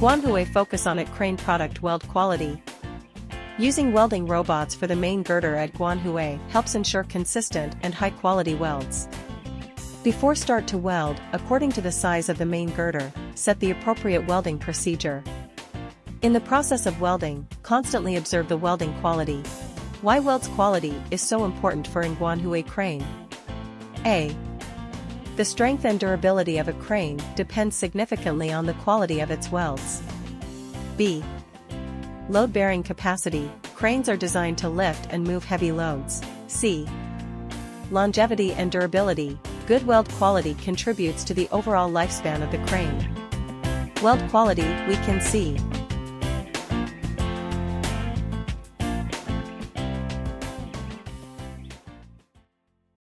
Guanhui focus on it crane product weld quality. Using welding robots for the main girder at Guanhui helps ensure consistent and high-quality welds. Before start to weld, according to the size of the main girder, set the appropriate welding procedure. In the process of welding, constantly observe the welding quality. Why welds quality is so important for an Guanhui crane? A. The strength and durability of a crane depends significantly on the quality of its welds. B. Load-bearing capacity, cranes are designed to lift and move heavy loads. C. Longevity and durability, good weld quality contributes to the overall lifespan of the crane. Weld quality, we can see.